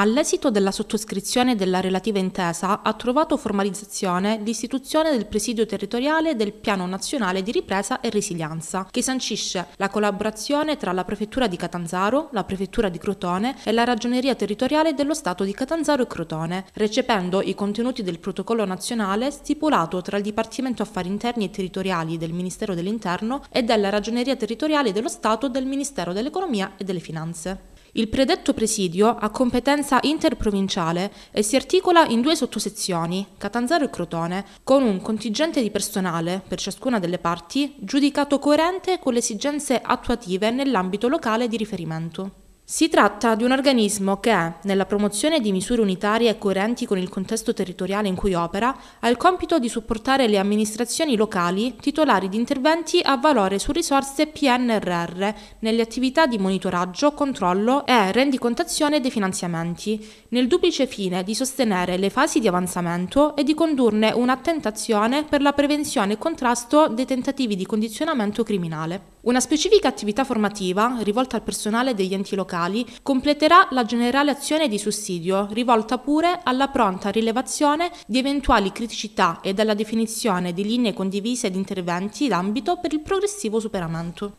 All'esito della sottoscrizione della relativa intesa ha trovato formalizzazione l'istituzione del presidio territoriale del Piano Nazionale di Ripresa e Resilienza, che sancisce la collaborazione tra la Prefettura di Catanzaro, la Prefettura di Crotone e la Ragioneria Territoriale dello Stato di Catanzaro e Crotone, recependo i contenuti del protocollo nazionale stipulato tra il Dipartimento Affari Interni e Territoriali del Ministero dell'Interno e della Ragioneria Territoriale dello Stato del Ministero dell'Economia e delle Finanze. Il predetto presidio ha competenza interprovinciale e si articola in due sottosezioni, Catanzaro e Crotone, con un contingente di personale, per ciascuna delle parti, giudicato coerente con le esigenze attuative nell'ambito locale di riferimento. Si tratta di un organismo che, nella promozione di misure unitarie coerenti con il contesto territoriale in cui opera, ha il compito di supportare le amministrazioni locali titolari di interventi a valore su risorse PNRR nelle attività di monitoraggio, controllo e rendicontazione dei finanziamenti, nel duplice fine di sostenere le fasi di avanzamento e di condurne un'attenta azione per la prevenzione e contrasto dei tentativi di condizionamento criminale. Una specifica attività formativa, rivolta al personale degli enti locali, completerà la generale azione di sussidio, rivolta pure alla pronta rilevazione di eventuali criticità e alla definizione di linee condivise di interventi d'ambito per il progressivo superamento.